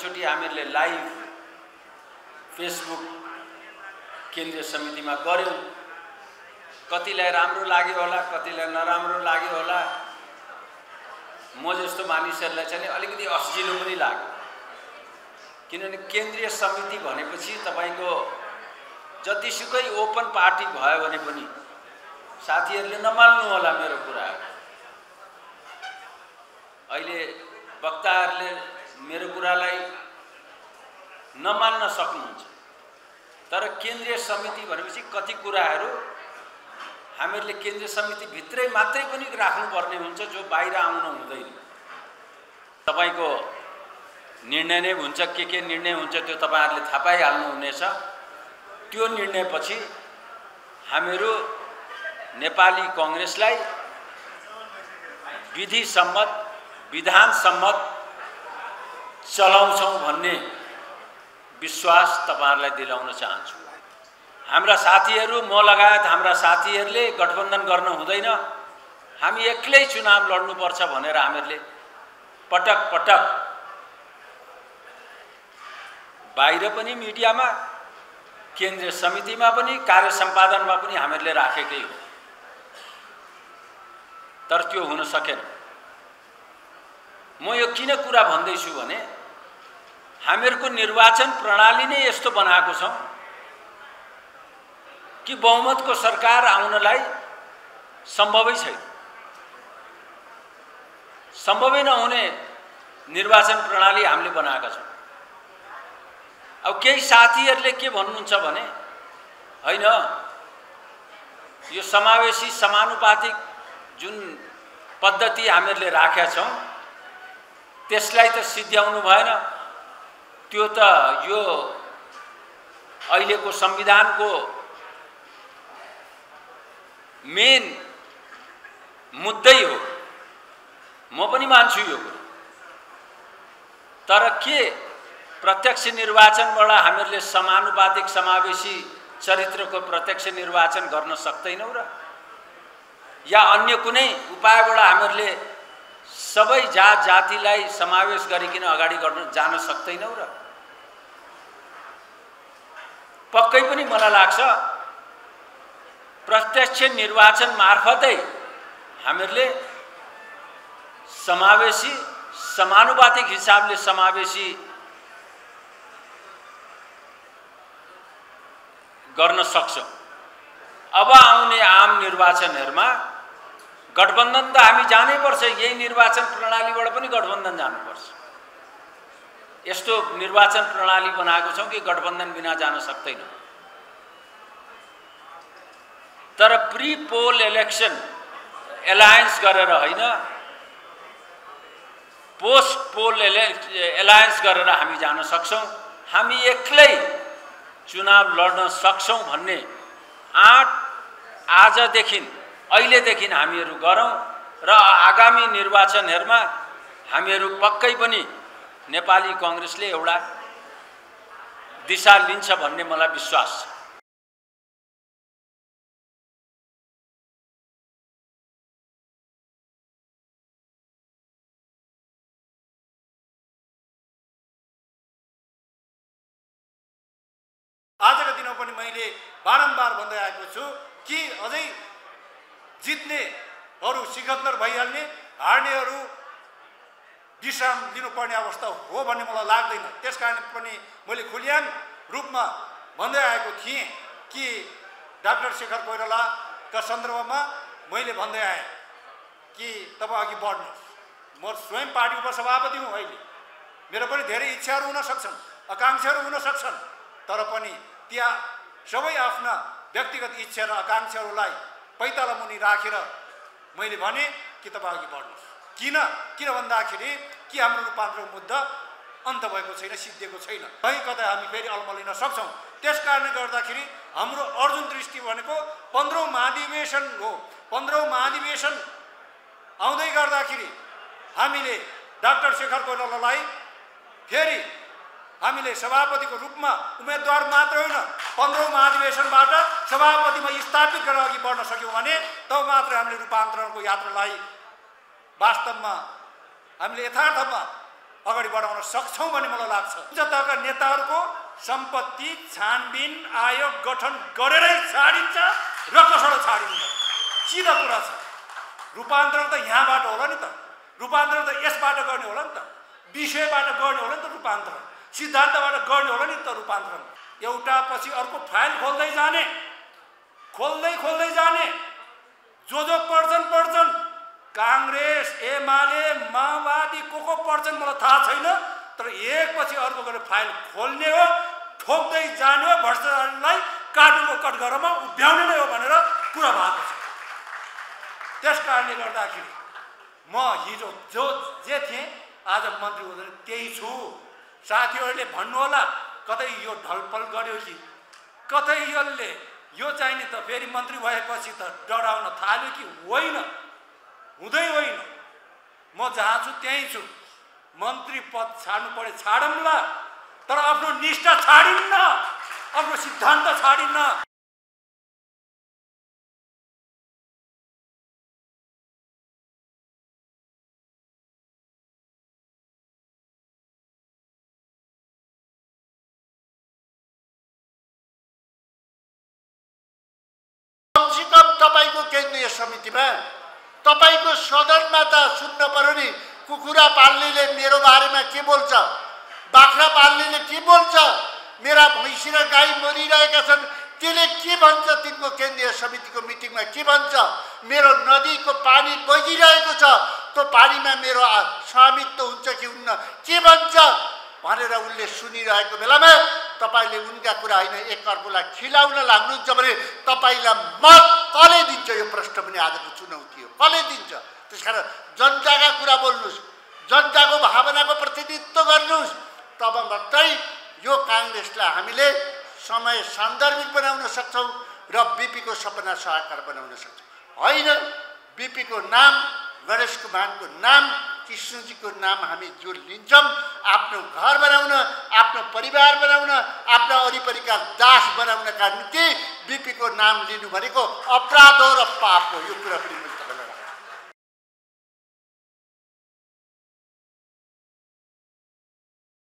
एकैचोटि हामीहरूले live Facebook केन्द्रीय समितिमा गऱ्यौँ। कतिलाई राम्रो लाग्यो होला कतिलाई नराम्रो लाग्यो होला। म जस्तो मानिसहरूलाई चाहिँ अलिकति अस्जिलो पनि लाग्यो। किनभने केन्द्रीय समिति भनेपछि तपाईँको जतिसुकै ओपन पार्टी भयो भने पनि साथीहरूले नमान्नु होला मेरो कुराहरू अहिले वक्ताहरूले मेरो कुरालाई नमान्न सक्नुहुन्छ। तर केन्द्रीय समिति भनेपछि कति कुराहरू हामीहरूले केन्द्रीय समितिभित्रै मात्रै पनि राख्नुपर्ने हुन्छ जो बाहिर आउन हुँदैन। तपाईँको निर्णय नै हुन्छ के के निर्णय हुन्छ त्यो तपाईँहरूले थाहा पाइहाल्नुहुनेछ। त्यो निर्णयपछि हामीहरू नेपाली कङ्ग्रेसलाई विधि सम्मत विधान सम्मत चलाउँछौँ भन्ने विश्वास तपाईँहरूलाई दिलाउन चाहन्छु। हाम्रा साथीहरू म लगायत हाम्रा साथीहरूले गठबन्धन गर्न हुँदैन। हामी एक्लै चुनाव लड्नुपर्छ भनेर हामीहरूले पटक पटक बाहिर पनि मिडियामा केन्द्रीय समितिमा पनि कार्य सम्पादनमा पनि हामीहरूले राखेकै हो। तर त्यो हुन सकेन। म यो किन कुरा भन्दैछु भने हामीहरूको निर्वाचन प्रणाली नै यस्तो बनाएको छौँ कि बहुमतको सरकार आउनलाई सम्भवै छैन। सम्भवै नहुने निर्वाचन प्रणाली हामीले बनाएका छौँ। अब केही साथीहरूले के भन्नुहुन्छ भने होइन यो समावेशी समानुपातिक जुन पद्धति हामीहरूले राखेका छौँ त्यसलाई त सिद्ध्याउनु भएन। त्यो त यो अहिलेको संविधानको मेन मुद्दै हो। म पनि मान्छु यो कुरा। तर के प्रत्यक्ष निर्वाचनबाट हामीहरूले समानुपातिक समावेशी चरित्रको प्रत्यक्ष निर्वाचन गर्न सक्दैनौँ र? या अन्य कुनै उपायबाट हामीहरूले सबै जात जातिलाई समावेश गरिकन अगाडि गर्न जान सक्दैनौँ र। पक्कै पनि मलाई लाग्छ प्रत्यक्ष निर्वाचन मार्फतै हामीहरूले समावेशी समानुपातिक हिसाबले समावेशी गर्न सक्छौँ। अब आउने आम निर्वाचनहरूमा गठबन्धन त हामी जानैपर्छ यही निर्वाचन प्रणालीबाट पनि गठबन्धन जानुपर्छ। यस्तो निर्वाचन प्रणाली बनाएको छौँ कि गठबन्धन बिना जान सक्दैन। तर प्रि पोल इलेक्सन एलायन्स गरेर होइन पोस्ट पोल एले एलायन्स गरेर हामी जान सक्छौँ। हामी एक्लै चुनाव लड्न सक्छौँ भन्ने आँट आजदेखि अहिलेदेखि हामीहरू गरौँ र आगामी निर्वाचनहरूमा हामीहरू पक्कै पनि नेपाली कङ्ग्रेसले एउटा दिशा लिन्छ भन्ने मलाई विश्वास छ। आजका दिनमा पनि मैले बारम्बार भन्दै आएको छु कि अझै जित्नेहरू सिकन्दर भइहाल्ने हार्नेहरू विश्राम लिनुपर्ने अवस्था हो भन्ने मलाई लाग्दैन। त्यस कारण पनि मैले खुलियाम रूपमा भन्दै आएको थिएँ कि डाक्टर शेखर कोइरालाका सन्दर्भमा मैले भन्दै आएँ कि तपाईँ अघि बढ्नुहोस्। म स्वयं पार्टी उपसभापति हुँ अहिले। मेरो पनि धेरै इच्छाहरू हुन सक्छन् आकाङ्क्षाहरू हुन सक्छन् तर पनि त्यहाँ सबै आफ्ना व्यक्तिगत इच्छा र आकाङ्क्षाहरूलाई पैताला मुनि राखेर मैले भने कि तपाईँ अघि बढ्नुहोस्। किन? किन भन्दाखेरि कि हाम्रो रूपान्तरण मुद्दा अन्त भएको छैन सिद्धिएको छैन। कहीँ कतै हामी फेरि अल्मलिन सक्छौँ। त्यस कारणले गर्दाखेरि हाम्रो अर्जुन दृष्टि भनेको पन्ध्रौँ महाधिवेशन हो। पन्ध्रौँ महाधिवेशन आउँदै गर्दाखेरि हामीले डाक्टर शेखर कोइरालालाई फेरि हामीले सभापतिको रूपमा उम्मेदवार मात्र होइन पन्ध्रौँ महाधिवेशनबाट सभापतिमा स्थापित गरेर अघि बढ्न सक्यौँ भने तब मात्र हामीले रूपान्तरणको यात्रालाई वास्तवमा हामीले यथार्थमा अगाडि बढाउन सक्छौँ भन्ने मलाई लाग्छ। उच्च तहका नेताहरूको सम्पत्ति छानबिन आयोग गठन गरेरै छाडिन्छ र कसैलाई छाडिन्छ सिधा कुरा छ। रूपान्तरण त यहाँबाट होला नि त। रूपान्तरण त यसबाट गर्ने होला नि त। विषयबाट गर्ने होला नि त रूपान्तरण। सिद्धान्तबाट गर्ने होला नि त रूपान्तरण। एउटा पछि अर्को फाइल खोल्दै जाने खोल्दै खोल्दै जाने। जो जो पढ्छन् पढ्छन् काङ्ग्रेस एमाले माओवादी को को पढ्छन् मलाई थाहा छैन तर एकपछि अर्को गरेर फाइल खोल्ने हो ठोक्दै जाने हो भ्रष्टाचारलाई कानुनको कटघरमा उभ्याउने नै हो भनेर कुरा भएको छ। त्यस कारणले गर्दाखेरि म हिजो जो जे थिएँ आज मन्त्री हुँदैन त्यही छु। साथीहरूले भन्नुहोला कतै यो ढलपल गर्यो कि? कतै यसले यो चाहिने त फेरि मन्त्री भएपछि त डराउन थाल्यो कि? होइन। हुँदै होइन। म जहाँ छु त्यहीँ छु। मन्त्री पद छाड्नु पऱ्यो छाडौँला तर आफ्नो निष्ठा छाडिन्न आफ्नो सिद्धान्त छाडिन्न। केन्द्रीय समितिमा तपाईँको सदनमा त सुन्न पर्यो नि कुखुरा पाल्नेले मेरो बारेमा के बोल्छ? बाख्रा पाल्नेले के बोल्छ? मेरा भैँसी र गाई मरिरहेका छन्। त्यसले के भन्छ? तिनको केन्द्रीय समितिको मिटिङमा के भन्छ? मेरो नदीको पानी बगिरहेको छ। त्यो पानीमा मेरो स्वामित्व हुन्छ कि हुन्न? के भन्छ? भनेर उनले सुनिरहेको बेलामा तपाईँले उनका कुरा होइन एक अर्कोलाई खिलाउन लाग्नुहुन्छ भने तपाईँलाई मत कसले दिन्छ यो प्रश्न पनि आजको चुनौती हो कसले दिन्छ। त्यस कारण जनताका कुरा बोल्नुहोस्। जनताको भावनाको प्रतिनिधित्व गर्नुहोस्। तब मात्रै यो काङ्ग्रेसलाई हामीले समय सान्दर्भिक बनाउन सक्छौँ र बिपीको सपना साकार बनाउन सक्छौँ। होइन बिपीको नाम गणेश कुमारको नाम कृष्णजीको नाम हामी जो लिन्छौँ। आफ्नो घर बनाउन आफ्नो परिवार बनाउन आफ्ना वरिपरिका दास बनाउनका निम्ति बिपीको नाम लिनु भनेको अपराध हो र पाप हो यो कुरा पनि